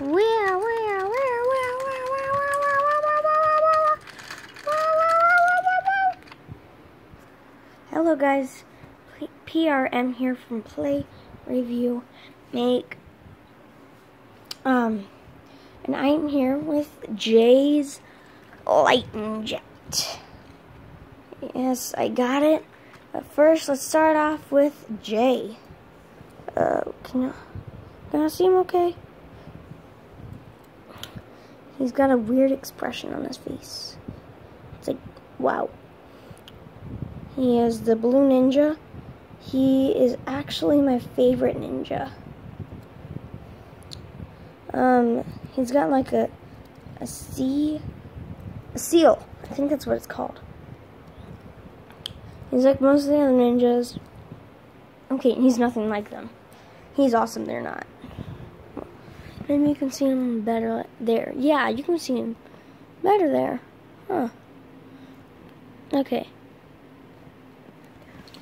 Where, where, where, where, where, where, where, where, where, where, where, where, where, Hello guys, PRM here from Play Review Make. Um, and I'm here with Jay's Lightning Jet. Yes, I got it. But first, let's start off with Jay. Uh, can I, can I see him okay? He's got a weird expression on his face. It's like, wow. He is the Blue Ninja. He is actually my favorite ninja. Um, he's got like a a sea a seal. I think that's what it's called. He's like most of the other ninjas. Okay, he's nothing like them. He's awesome, they're not. Maybe you can see him better there. Yeah, you can see him better there. Huh. Okay.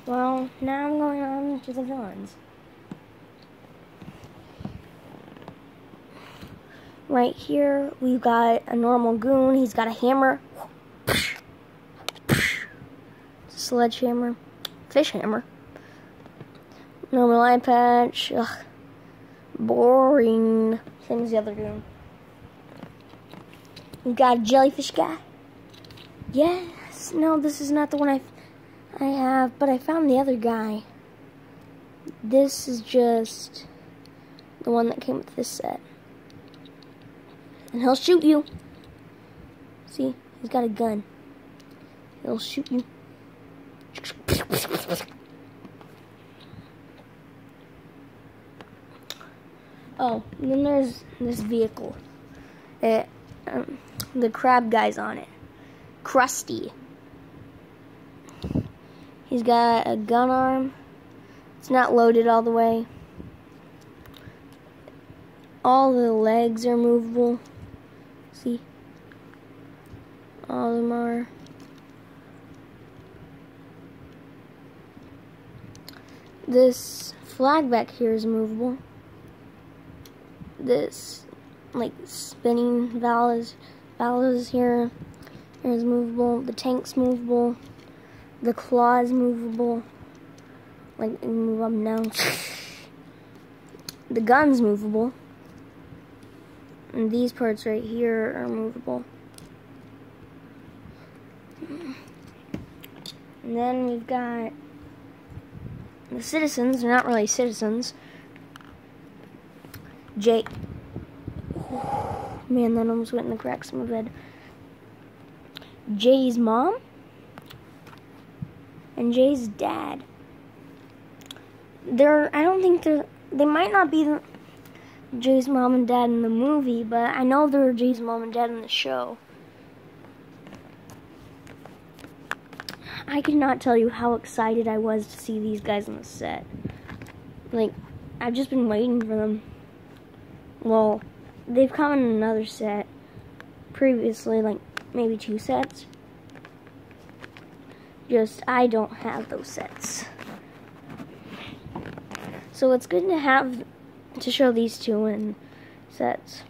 Well, now I'm going on to the villains. Right here, we've got a normal goon. He's got a hammer. Sledgehammer. Fish hammer. Normal eye patch. Ugh. Boring. Same as the other goon. We've got a jellyfish guy. Yes. No, this is not the one I, I have, but I found the other guy. This is just the one that came with this set. And he'll shoot you. See, he's got a gun. He'll shoot you. Oh, then there's this vehicle. It, um, the crab guy's on it. Krusty. He's got a gun arm. It's not loaded all the way. All the legs are movable. See? All of them are. This flag back here is movable. This, like, spinning valves, valves here is movable. The tank's movable. The claw's movable. Like, move up now. the gun's movable. And these parts right here are movable. And then we've got the citizens. They're not really citizens. Jake. Man, that almost went in the cracks of my bed. Jay's mom and Jay's dad. They're, I don't think they're, they might not be the, Jay's mom and dad in the movie, but I know they're Jay's mom and dad in the show. I cannot tell you how excited I was to see these guys on the set. Like, I've just been waiting for them. Well, they've come in another set previously, like maybe two sets. Just, I don't have those sets. So it's good to have, to show these two in sets.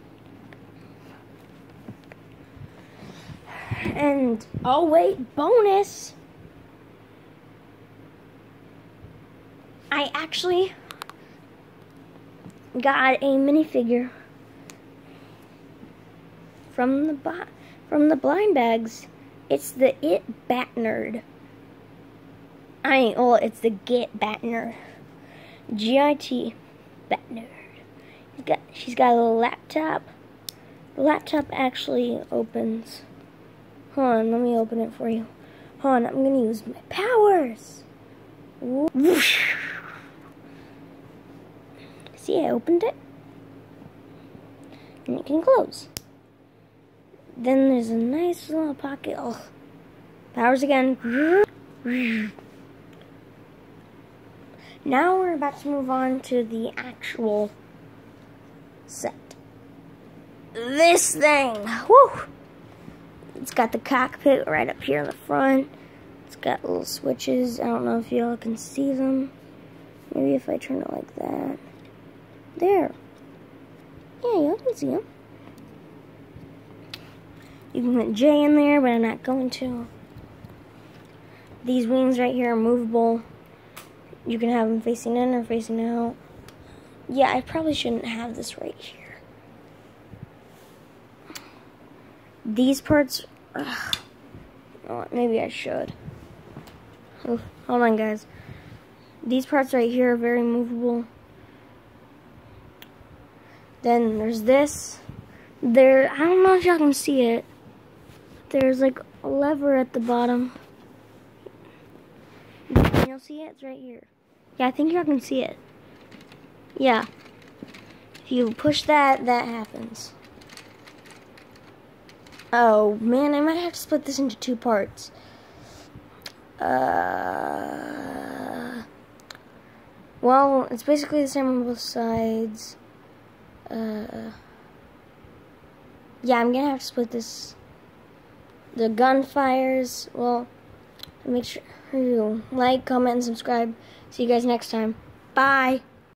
And, oh wait, bonus! I actually got a minifigure from the from the blind bags. It's the It Bat Nerd. I ain't well, it's the Get Bat Nerd. G-I-T Bat Nerd. She's got, she's got a little laptop. The laptop actually opens. Hold on, let me open it for you. Hold on, I'm gonna use my powers. Whoosh. See, I opened it. And it can close. Then there's a nice little pocket. Oh, powers again. Now we're about to move on to the actual set. This thing. Woo! It's got the cockpit right up here in the front. It's got little switches. I don't know if y'all can see them. Maybe if I turn it like that. There. Yeah, you can see them. You can put Jay in there, but I'm not going to. These wings right here are movable. You can have them facing in or facing out. Yeah, I probably shouldn't have this right here. These parts, ugh, oh, maybe I should. Hold on, guys. These parts right here are very movable. Then there's this. There, I don't know if y'all can see it. There's like a lever at the bottom. You'll see it? It's right here. Yeah, I think y'all can see it. Yeah. If you push that, that happens. Oh, man, I might have to split this into two parts. Uh, well, it's basically the same on both sides. Uh, yeah, I'm gonna have to split this. The gunfires. Well, make sure you like, comment, and subscribe. See you guys next time. Bye.